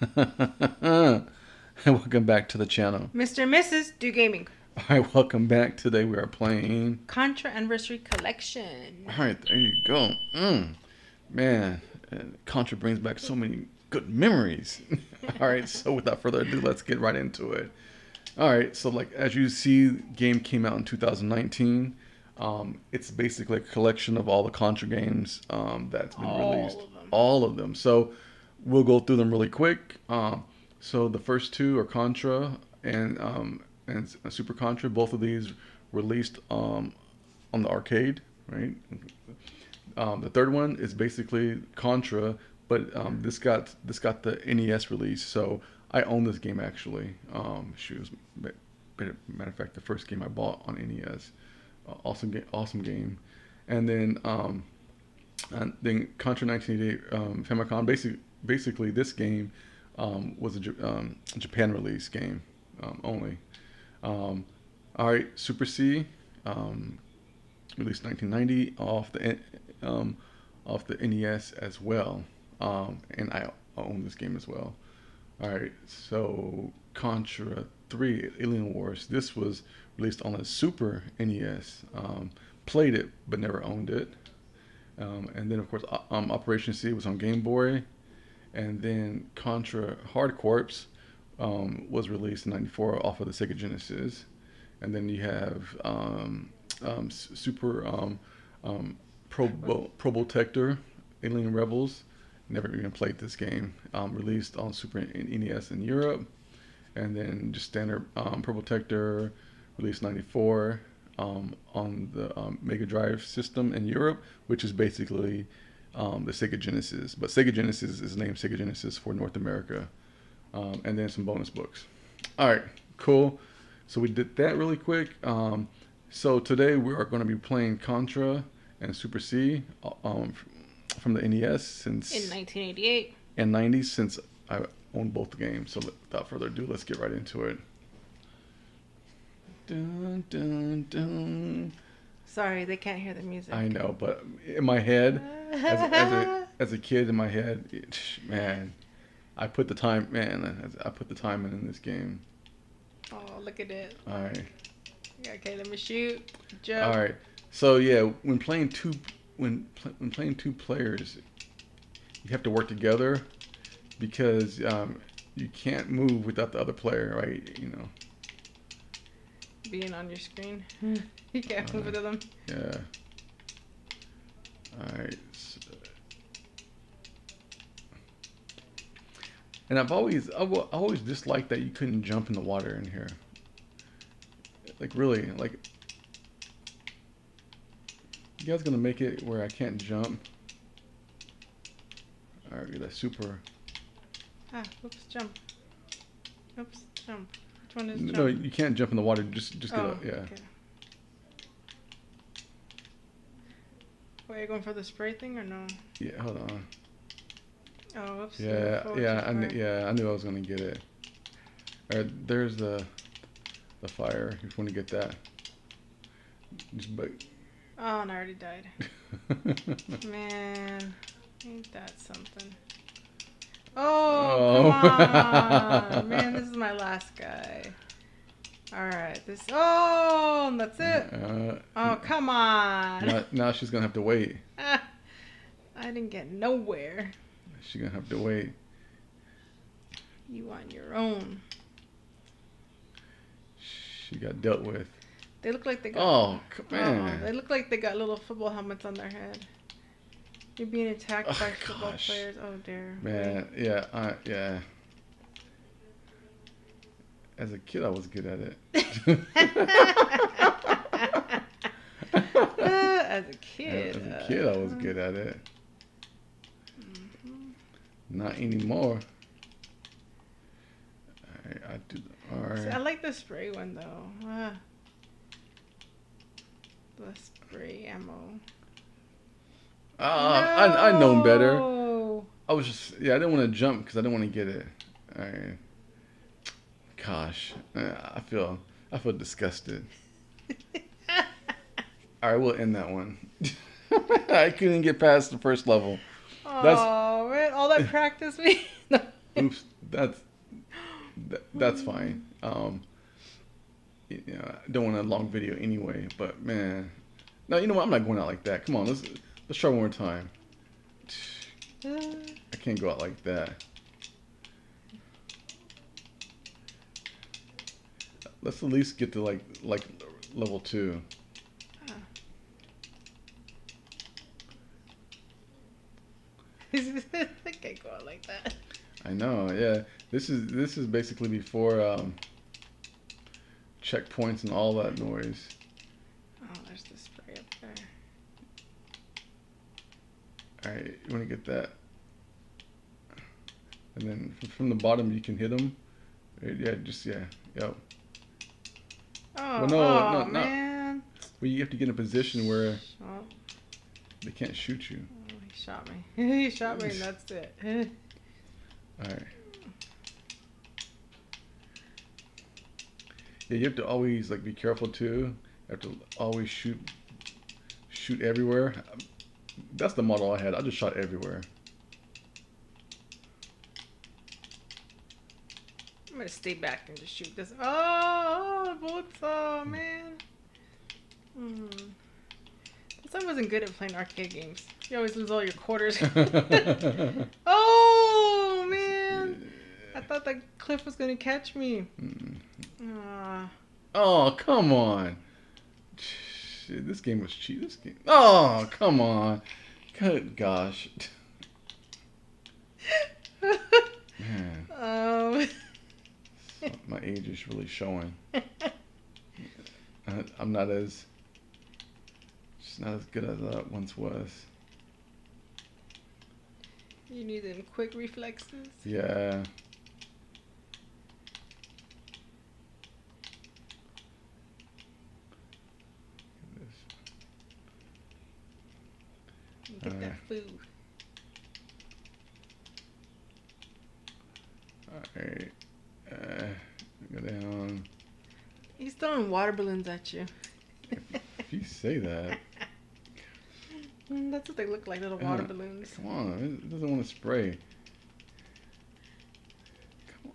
and welcome back to the channel. Mr. and Mrs. Do Gaming. All right, welcome back. Today we are playing Contra Anniversary Collection. All right, there you go. Mm. Man, Contra brings back so many good memories. All right, so without further ado, let's get right into it. All right, so like as you see, game came out in 2019. Um, it's basically a collection of all the Contra games um, that's been All released. of them. All of them. So we'll go through them really quick. Um, so the first two are Contra and um, and Super Contra. Both of these released um, on the arcade, right? Um, the third one is basically Contra, but um, this got this got the NES release. So I own this game actually. Um, shoes. Matter of fact, the first game I bought on NES. Uh, awesome game. Awesome game. And then and then Contra 1988 um, Famicom. Basically, basically this game um, was a um, Japan release game um, only. Um, all right, Super C, um, released 1990 off the off the NES as well, and I own this game as well. All right, so Contra 3 Alien Wars. This was released on the Super NES. Um, played it but never owned it. Um, and then of course um, Operation C was on Game Boy, and then Contra Hard Corps um, was released in '94 off of the Sega Genesis, and then you have um, um, Super um, um, Probo- Probotector Alien Rebels. Never even played this game. Um, released on Super NES in Europe, and then just standard um, Probotector released '94 um, on the Mega Drive system in Europe, which is basically um, the Sega Genesis. But Sega Genesis is named Sega Genesis for North America. Um, and then some bonus books. All right, cool. So we did that really quick. Um, so today we are going to be playing Contra and Super C um, from the NES since In 1988. and 90s since I own both the games. So without further ado, let's get right into it. Dun, dun, dun. Sorry, they can't hear the music. I know, but in my head, as, as, a, as a kid in my head, it, man, I put the time, man, I put the time in, in this game. oh, look at it. All right, Okay, let me shoot. Jump. all right. So yeah, when playing two, when when playing two players, you have to work together because um, you can't move without the other player, right? You know. Being on your screen. you can't move to them. Yeah. All right. so- And I've always, I've always disliked that you couldn't jump in the water in here. Like really, like. You guys gonna make it where I can't jump? All right, that's super. Ah, oops, jump. Oops, jump. Which one is jump? No, you can't jump in the water. Just, just get oh, up. Yeah. Okay. Wait, are you going for the spray thing or no? Yeah. Hold on. Oh, oops. Yeah, yeah, I kn- yeah, I knew I was gonna get it. All right, there's the the fire. If you want to get that, just but. Oh, and I already died. Man, ain't that something? Oh, Oh. come on. Man, this is my last guy. Alright, this. Oh, and that's it. Uh, Oh, come on. now, now she's gonna have to wait. I didn't get nowhere. She's gonna have to wait. You on your own. She got dealt with. They look like they got. Oh, c- Oh, they look like they got little football helmets on their head. You're being attacked Oh, by football players. Oh dear. Man, yeah, I, yeah. As a kid, I was good at it. As a kid. As a kid, I was good at it. Mhm. Not anymore. Alright, I do. Alright. See, I like the spray one though. Ah. The spray ammo. Uh, I I known better. I was just yeah. I didn't want to jump because I didn't want to get it. All right. Gosh, uh, I feel I feel disgusted. All right, we'll end that one. I couldn't get past the first level. That's- oh man, all that practice me. Oops, that's that, that's fine. Um, you know, I don't want a long video anyway. But man, no, you know what? I'm not going out like that. Come on, let's let's try one more time. I can't go out like that. Let's at least get to like like level two. I can't go out like that. I know, yeah. This is this is basically before um, checkpoints and all that noise. Oh, there's the spray up there. All right, you want to get that, and then from, the bottom you can hit them. Yeah, just yeah, yep. Oh, Well, no, oh no, no. man. Well, you have to get in a position where Oh, they can't shoot you. oh, he shot me. he shot me, and that's it. All right. Yeah, you have to always like be careful too. You have to always shoot, shoot everywhere. That's the model I had. I just shot everywhere. I'm gonna stay back and just shoot this. Oh, bullets! Oh man. Hmm. Guess I wasn't good at playing arcade games. You always lose all your quarters. oh man! I thought that cliff was gonna catch me. Mm. Ah. oh come on! Shit, this game was cheap. This game. Oh come on! Good gosh, man, um. my age is really showing. I'm not as, just not as good as I once was. you need them quick reflexes. Yeah. Get Alright. that food. Alright. Uh, go down. He's throwing water balloons at you. If you say that, Mm, That's what they look like, little water Yeah. balloons. come on. It doesn't want to spray. Come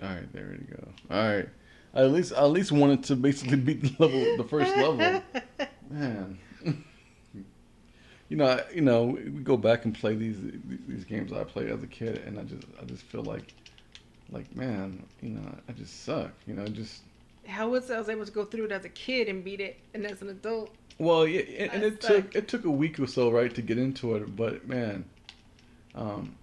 on. Alright, there we go. Alright. I at least I at least wanted to basically beat the level the first level. Man. You know, I, you know, we go back and play these these games I played as a kid, and I just I just feel like, like man, you know, I just suck. You know, just How was I was able to go through it as a kid and beat it, and as an adult? well, yeah, and, and it took it took a week or so, right, to get into it. But man, um,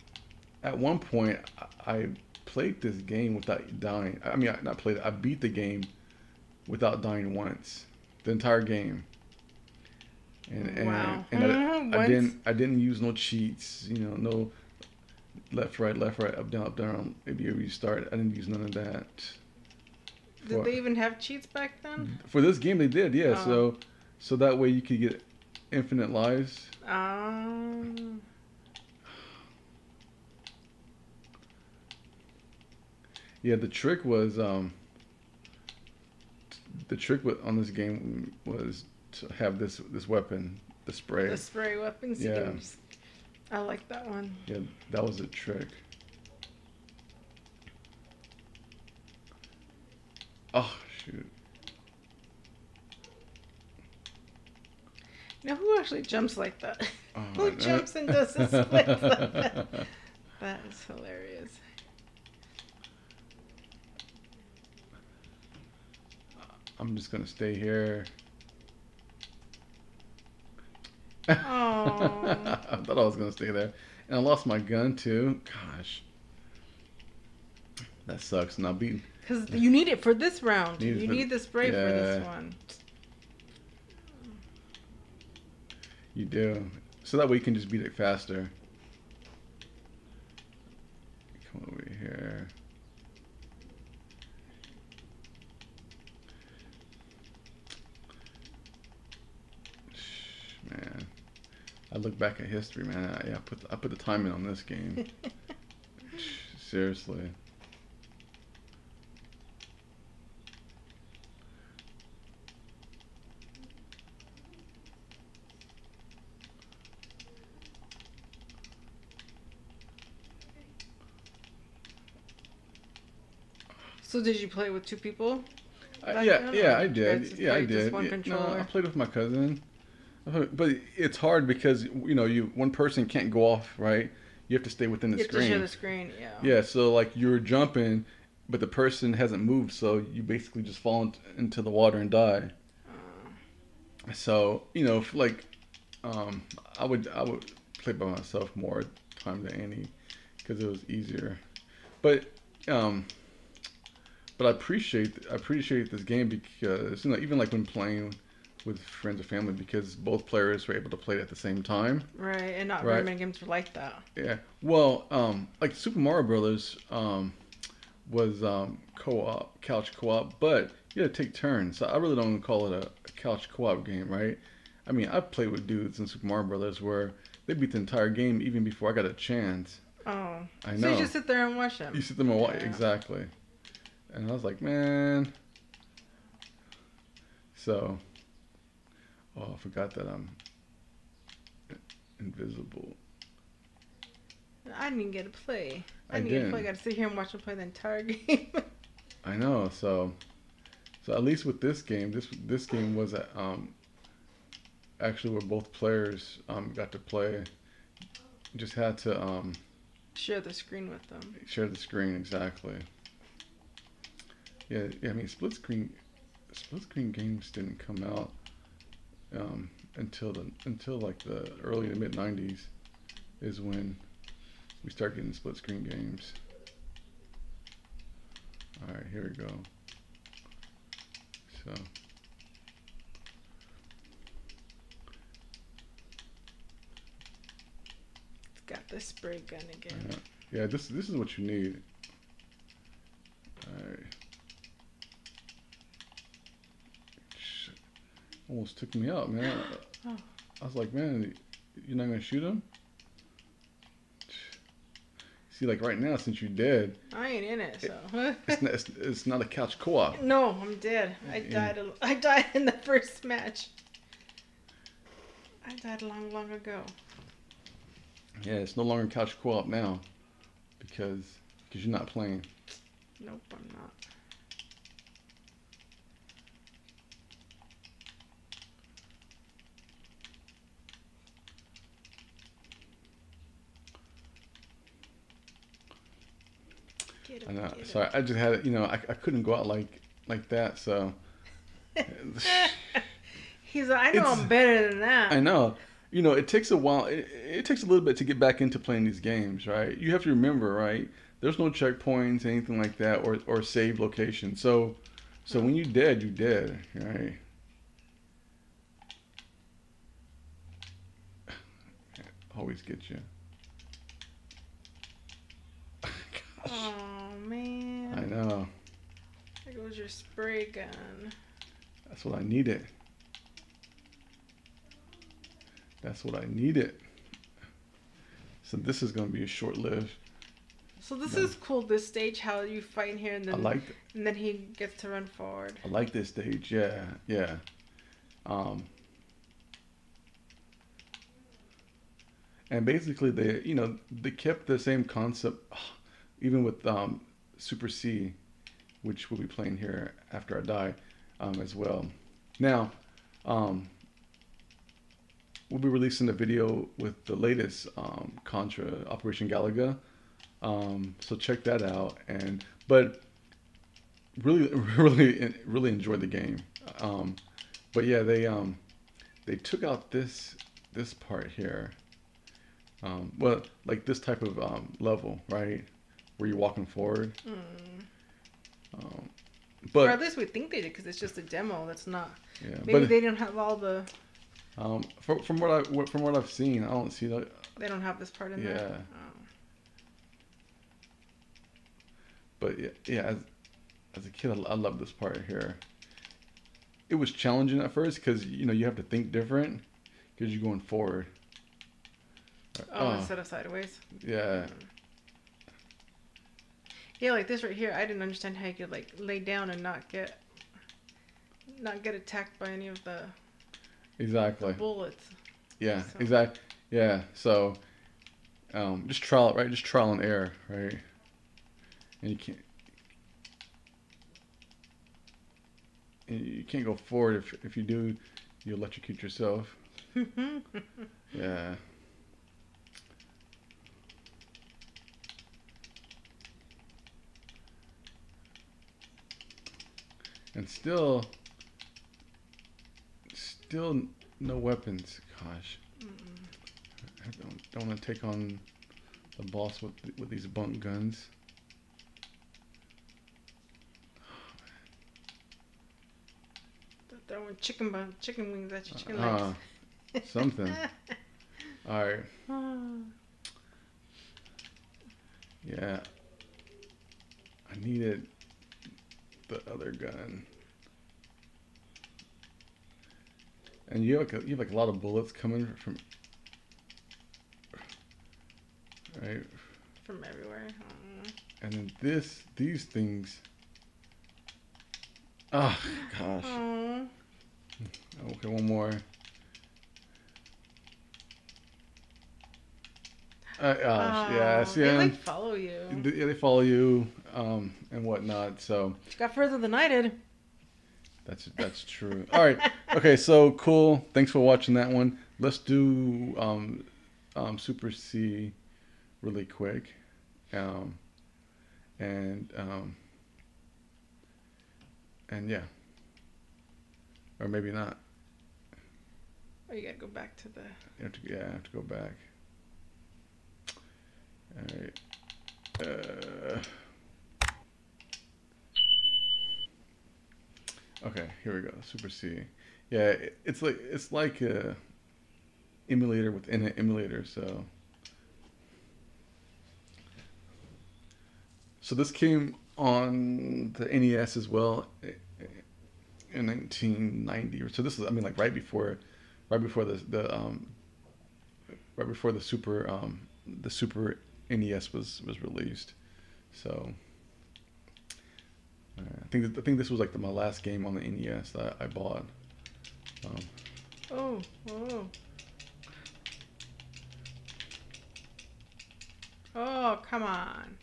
at one point I, I played this game without dying. I mean, I not played it. I beat the game without dying once, the entire game. And and, Wow. and I, I didn't I didn't use no cheats, you know, no left right left right up down up down. Maybe you restart. I didn't use none of that. Did For- they even have cheats back then? For this game, they did, yeah. Oh. So so that way you could get infinite lives. Um, Yeah, the trick was um, the trick on this game was to have this this weapon, the spray. the spray weapons. Yeah. just- I like that one. Yeah, that was a trick. Oh shoot! Now, who actually jumps like that? Oh, who jumps and does splits like that? That is hilarious. I'm just gonna stay here. Oh. I thought I was gonna stay there, and I lost my gun too. Gosh, that sucks. Now beating. Because you need it for this round. Need you need the spray for this one. You do. So that way you can just beat it faster. Come over here. I look back at history, man. I, yeah, I put the, I put the time in on this game. Seriously. So did you play with two people? I, back yeah, then, yeah, I did. Yeah, I played just did. one Yeah, no, I played with my cousin. But it's hard because you know you one person can't go off right. You have to stay within the You screen. the screen. Yeah. Yeah, so like you're jumping, but the person hasn't moved, so you basically just fall into the water and die. Uh, So you know, if, like, um, I would I would play by myself more time than any, because it was easier. But um, but I appreciate I appreciate this game because you know even like when playing with friends or family because both players were able to play it at the same time. right, and not very many games were like that. Yeah. Well, um, like Super Mario Brothers um, was um, co-op, couch co-op, but you had to take turns. So I really don't call it a, a couch co-op game, right? I mean, I've played with dudes in Super Mario Brothers where they beat the entire game even before I got a chance. Oh. I So know. you just sit there and watch them. You sit them and watch Yeah. exactly, and I was like, man. So, oh, I forgot that I'm invisible. I didn't even get to play. I I didn't get to play. I got to sit here and watch them play the entire game. I know. So, so at least with this game, this this game was a, um, actually where both players um, got to play. Just had to um, Share the screen with them. share the screen exactly. Yeah, yeah. I mean, split screen, split screen games didn't come out um, until the until like the early to mid '90s is when we start getting split screen games. All right, here we go. So. It's got the spray gun again. Yeah, yeah. This this is what you need. All right. Shit. Almost took me out, man. Oh. I was like, man, you're not gonna shoot him? See, like right now, since you're dead, I ain't in it, so. it's not, it's, it's not a couch co-op. no, I'm dead. I died. A, I died in the first match. I died long, long ago. Yeah, it's no longer couch co-op now, because because you're not playing. Nope, I'm not. Get I know. Sorry, I just had it. You know, I, I couldn't go out like like that. So. He's like, I know I'm better than that. I know. You know, it takes a while. It, it takes a little bit to get back into playing these games, right? You have to remember, right? There's no checkpoints, anything like that, or or save location. So, so when you're dead, you're dead, right? Always get you. Gosh, mm Oh man. I know. Goes your spray gun. That's what I needed. That's what I needed. So this is gonna be a short-lived. So this No. is cool. This stage, how you fight here, and I then like and then he gets to run forward. I like this stage. Yeah, yeah. Um, and basically, they you know they kept the same concept, even with um, Super C, which we'll be playing here after I die, um, as well. Now, um, we'll be releasing a video with the latest um, Contra Operation Galuga. Um, so check that out. And but really, really, really enjoyed the game. Um, but yeah, they um, they took out this this part here. Well, like this type of level, right, where you're walking forward. Mm. Um, or but at least we think they did, because it's just a demo. That's not. yeah, Maybe but they don't have all the. um, from, from what I from what I've seen, I don't see that. They don't have this part in Yeah. there. Oh. But yeah, yeah as, as a kid, I, I love this part here. It was challenging at first because you know you have to think different because you're going forward. Oh, instead of sideways. yeah, Yeah, like this right here. I didn't understand how you could like lay down and not get, not get attacked by any of the exactly. bullets. Yeah, So- exactly. Yeah, so um, just trial it, right? Just trial and error, right? And you can't. you can't go forward if if you do, you electrocute yourself. Yeah. And still, still no weapons. Gosh, I don't don't want to take on the boss with with these bunk guns. They're throwing chicken bun, chicken wings at you, chicken Uh, legs. something. All right. Oh. Yeah. I needed the other gun. And you have like a, you have like a lot of bullets coming from. Right, From everywhere. And then this these things. Oh gosh. Oh. Okay, one more. Uh, gosh, yeah, Oh, see, They um, like follow you. they, they follow you um, and whatnot. So You got further than I did. that's that's true. All right, okay, so cool. Thanks for watching that one. Let's do um, um, Super C really quick, um, and um, and yeah, or maybe not. Oh, you gotta go back to the. You have to, yeah, I have to go back. Uh, okay, here we go. Super C. Yeah, it, it's like it's like a emulator within an emulator. So, so this came on the NES as well eh, in 1990. So this is, I mean, like right before, right before the the um, right before the super um, the super NES was was released. So uh, I think I think this was like the, my last game on the NES that I bought. Um, Oh, oh. Oh, come on.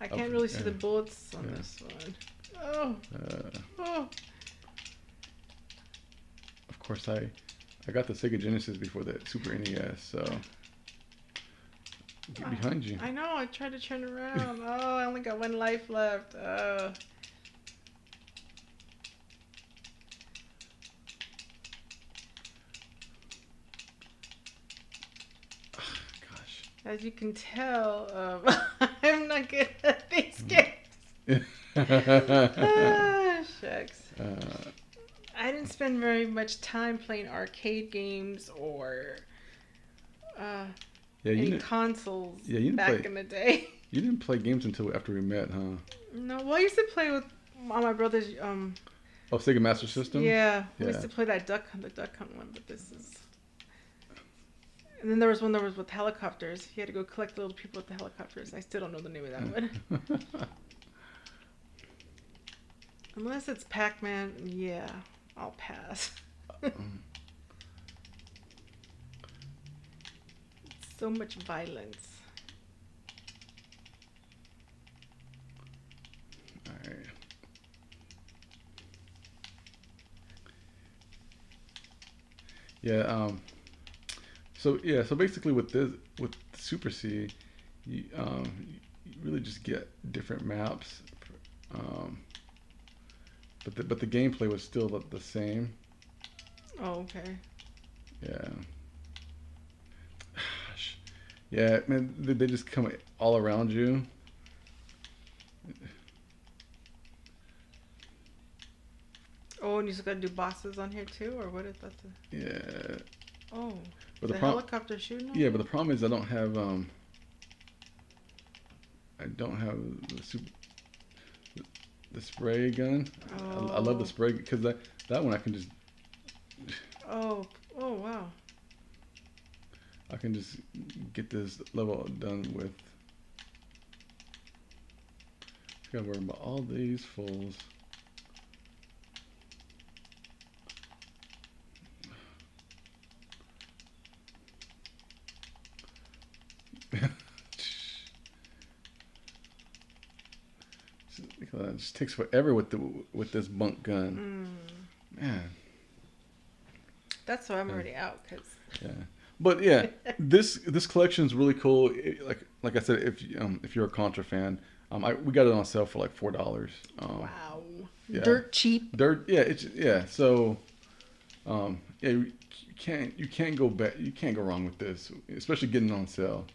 I can't really see the bullets on Yeah. this one. Oh, uh, oh. of course, I I got the Sega Genesis before the Super NES. So get behind you. I know, I tried to turn around. oh, I only got one life left. Oh. Gosh. As you can tell, um, I'm not good at these games. Ah, shucks. uh, I didn't spend very much time playing arcade games or uh, yeah, you didn't, consoles Yeah, you didn't back play- in the day. you didn't play games until after we met, huh? No, well, I used to play with on my brother's. Um, Oh, Sega Master System. yeah, we used to play that duck hunt, the duck hunt one, but this is. And then there was one that was with helicopters. You had to go collect the little people with the helicopters. I still don't know the name of that one. Unless it's Pac-Man, yeah, I'll pass. So much violence. All right. Yeah. Um. So yeah. So basically, with this, with Super C, you um, you really just get different maps. Um. But the but the gameplay was still the, the same. Oh, okay. Yeah. Yeah, man. They, they just come all around you. Oh, and you just gotta do bosses on here too, or what is that? The... Yeah. Oh, But the, the, problem. helicopter shooting? Yeah, but the problem is I don't have um I don't have the super the spray gun. I, I love Oh. the spray because that that one I can just Oh, oh. I can just get this level done with. Gotta worry about all these fools. It just takes forever with the with this bunk gun. Mm. Man, That's why I'm Yeah. already out because yeah. But yeah, this this collection is really cool. It- like like I said, if um if you're a Contra fan, um I we got it on sale for like four dollars. Um, wow, yeah. dirt cheap. Dirt, yeah, it's yeah. So, um, yeah, you can't you can't go back. You can't go wrong with this, especially getting on sale.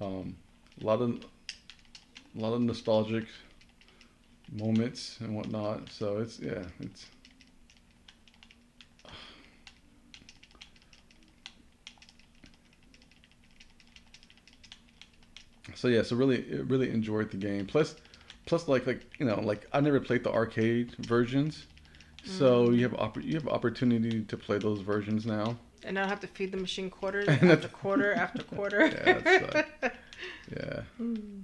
Um, a lot of a lot of nostalgic moments and whatnot. So it's yeah, it's. So yeah, so really, really enjoyed the game. Plus, plus like like you know like I never played the arcade versions, so you have oppor- you have opportunity to play those versions now. And I have to feed the machine quarters And after quarter after quarter. Yeah, that's Yeah, Mm.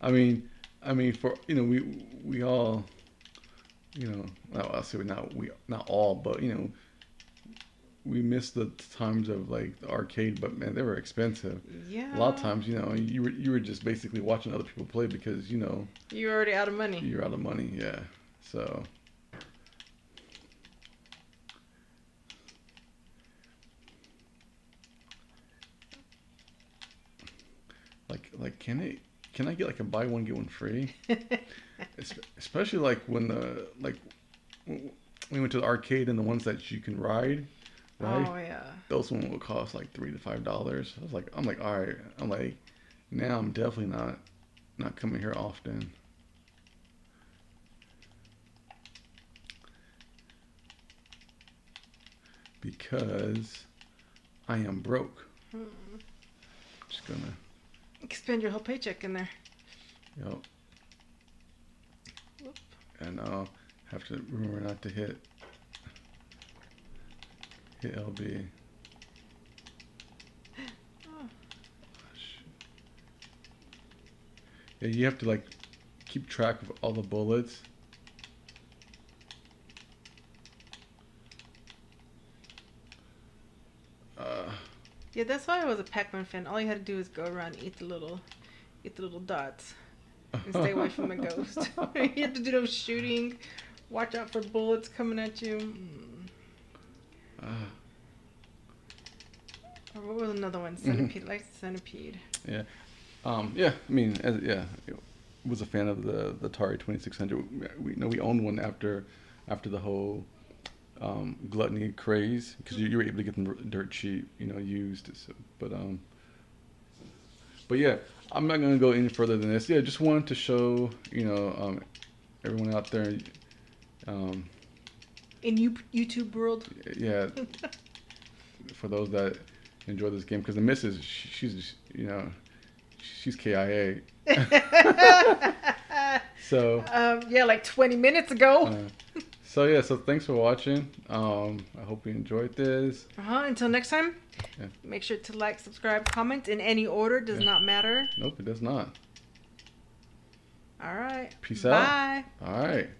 I mean, I mean for you know we we all, you know, well, I'll say not we not all, but you know, we miss the times of like the arcade, but man, they were expensive. yeah. A lot of times, you know, you were you were just basically watching other people play because you know You're already out of money. you're out of money. Yeah, so. Like, like, can it? Can I get like a buy one get one free? Especially like when the like we went to the arcade and the ones that you can ride, right? Oh yeah. Those ones will cost like three to five dollars. I was like, I'm like, all right. I'm like, now I'm definitely not not coming here often. Because I am broke. Hmm. Just gonna, spend your whole paycheck in there. yep. Whoop. And I'll have to remember not to hit LB. Oh. Yeah, you have to like keep track of all the bullets. Uh, Yeah, that's why I was a Pac-Man fan. All you had to do is go around, eat the little, eat the little dots, and stay away from the ghost. you had to do no shooting. Watch out for bullets coming at you. Mm. uh, Or what was another one? Centipede, like centipede. um, yeah, I mean, as, yeah, was a fan of the the Atari Twenty Six Hundred. We you know we owned one after after the whole um, gluttony craze because you, you were able to get them dirt cheap, you know, used. So, but um, but yeah, I'm not gonna go any further than this. Yeah, just wanted to show you know um, everyone out there. Um, In you YouTube world. yeah, for those that enjoy this game, because the missus, she, she's you know, she's KIA. So, um, yeah, like 20 minutes ago. uh, so yeah, so thanks for watching. Um, I hope you enjoyed this. Uh-huh. Until next time, Yeah. make sure to like, subscribe, comment in any order. Does Yeah. not matter. Nope, it does not. All right. Peace out. Bye. All right.